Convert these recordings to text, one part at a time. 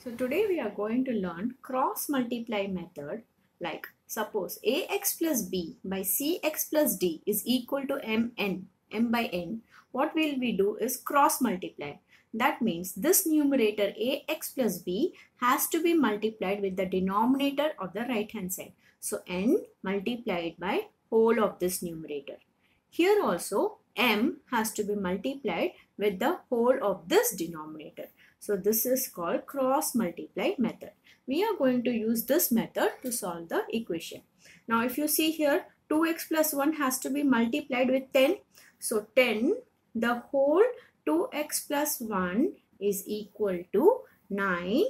So today we are going to learn cross multiply method like suppose ax plus b by cx plus d is equal to mn, m by n. What will we do is cross multiply. That means this numerator ax plus b has to be multiplied with the denominator of the right hand side. So n multiplied by whole of this numerator. Here also m has to be multiplied with the whole of this denominator. So this is called cross multiply method. We are going to use this method to solve the equation. Now if you see here 2x plus 1 has to be multiplied with 10. So 10 the whole 2x plus 1 is equal to 9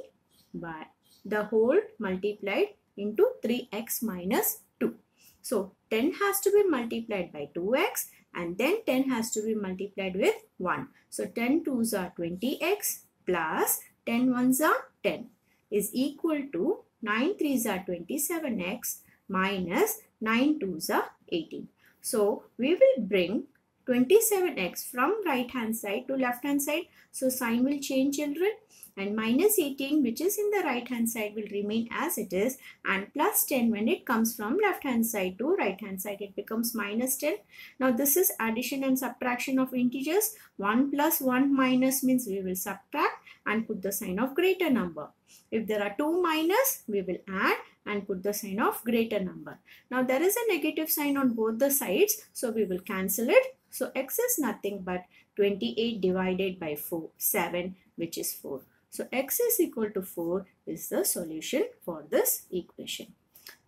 by the whole multiplied into 3x minus 2. So 10 has to be multiplied by 2x and then 10 has to be multiplied with 1. So 10 2s are 20x plus 10 ones are 10 is equal to 9 3s are 27x minus 9 2s are 18. So we will bring 27x from right hand side to left hand side. So sign will change children and minus 18 which is in the right hand side will remain as it is and plus 10 when it comes from left hand side to right hand side it becomes minus 10. Now this is addition and subtraction of integers 1 plus 1 minus means we will subtract and put the sign of greater number. If there are 2 minus we will add and put the sign of greater number. Now there is a negative sign on both the sides so we will cancel it so x is nothing but 28 divided by 4, 7 which is 4. So x is equal to 4 is the solution for this equation.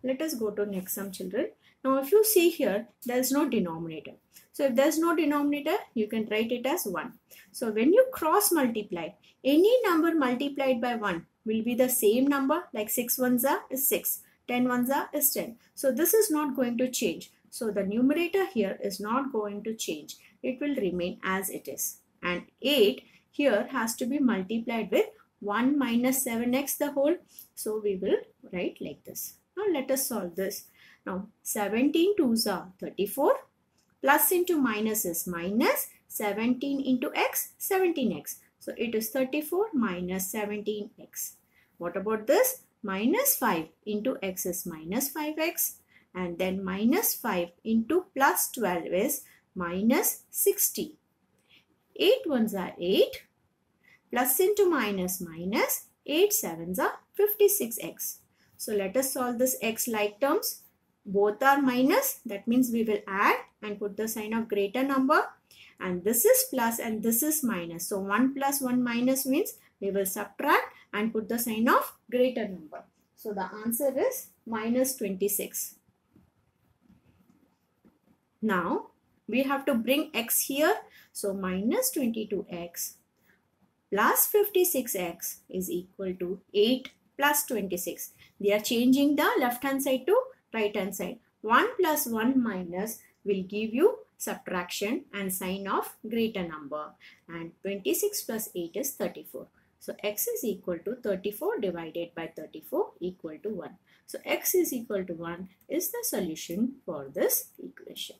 Let us go to next sum children. Now if you see here there is no denominator. So if there is no denominator you can write it as 1. So when you cross multiply any number multiplied by 1 will be the same number like 6 ones are is 6, 10 ones are is 10. So this is not going to change. So the numerator here is not going to change. It will remain as it is. And 8 here has to be multiplied with 1 minus 7x the whole. So we will write like this. Now let us solve this. Now 17 2s are 34. Plus into minus is minus. 17 into x 17x. So it is 34 minus 17x. What about this? Minus 5 into x is minus 5x and then minus 5 into plus 12 is minus 60. 8 ones are 8 plus into minus minus 8 sevens are 56x. So let us solve this x like terms. Both are minus that means we will add and put the sign of greater number and this is plus and this is minus. So 1 plus 1 minus means we will subtract and put the sign of greater number. So the answer is minus 26. Now we have to bring x here. So minus 22x plus 56x is equal to 8 plus 26. They are changing the left hand side to right hand side. 1 plus 1 minus will give you subtraction and sign of greater number and 26 plus 8 is 34. So x is equal to 34 divided by 34 equal to 1. So x is equal to 1 is the solution for this equation.